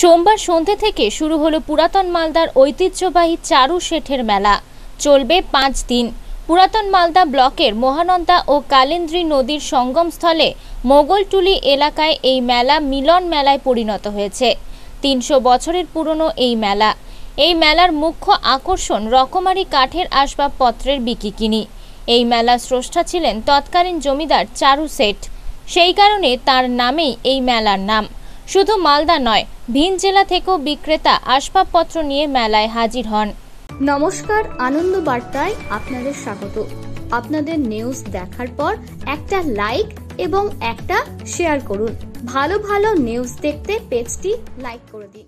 সোমবার সন্ধে থেকে শুরু হলো পুরাতন মালদার ঐতিহ্যবাহী চারু শেঠের মেলা। চলবে পাঁচ দিন। পুরাতন মালদা ব্লকের মহানন্দা ও কালেন্দ্রী নদীর সঙ্গমস্থলে মোগলটুলি এলাকায় এই মেলা মিলন মেলায় পরিণত হয়েছে। তিনশো বছরের পুরনো এই মেলা। এই মেলার মুখ্য আকর্ষণ রকমারি কাঠের আসবাবপত্রের বিকিকিনি। এই মেলা স্রষ্টা ছিলেন তৎকালীন জমিদার চারু শেঠ। সেই কারণে তার নামেই এই মেলার নাম। শুধু মালদা নয় ভিন জেলা থেকেও বিক্রেতা আসবাবপত্র নিয়ে মেলায় হাজির হন। নমস্কার আনন্দ বার্তায় আপনাদের স্বাগত। আপনাদের নিউজ দেখার পর একটা লাইক এবং একটা শেয়ার করুন। ভালো ভালো নিউজ দেখতে পেজটি লাইক করে দিন।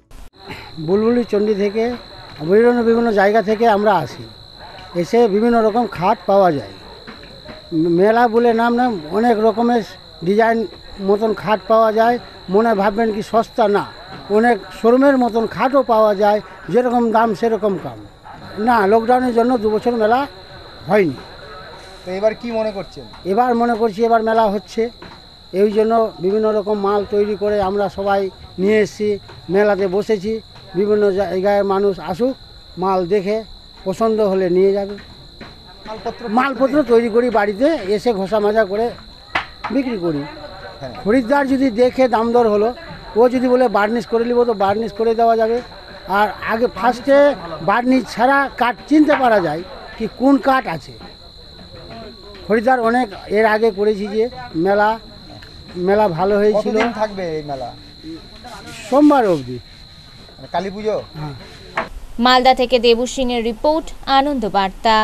বুলবুলি চণ্ডী থেকে বিভিন্ন বিভিন্ন জায়গা থেকে আমরা আসি। এসে বিভিন্ন রকম খাট পাওয়া যায়। মেলা বলে নাম না অনেক রকমের ডিজাইন মতন খাট পাওয়া যায় মনে ভাববেন কি সস্তা না। অনেক শোরুমের মতন খাটও পাওয়া যায় যেরকম দাম সেরকম কাম না লকডাউনের জন্য দু বছর মেলা হয়নি। তো এবার কি মনে করছেন? এবার মনে করছি এবার মেলা হচ্ছে। এই জন্য বিভিন্ন রকম মাল তৈরি করে আমরা সবাই নিয়ে এসেছি মেলাতে বসেছি। বিভিন্ন জায়গায় মানুষ আসুক মাল দেখে পছন্দ হলে নিয়ে যাবে। মালপত্র মালপত্র তৈরি করি বাড়িতে এসে ঘষা মাজা করে বিক্রি করি। হ্যাঁ খরিদ্দার যদি দেখে দাম দর হলো ও যদি বলে বার্নিশ করে নিব তো বার্নিশ করে দেওয়া যাবে। আর আগে ফার্স্টে বার্নিশ ছাড়া কাঠ চিনতে পারা যায় কি কোন কাঠ আছে? খরিদ্দার অনেক এর আগে করেছি যে মেলা মেলা ভালো হয়েছিল। থাকবে এই মেলা? সোমবার অবধি। মানে কালী পুজো? হ্যাঁ। মালদা থেকে দেবু সিংয়ের রিপোর্ট আনন্দ বার্তা।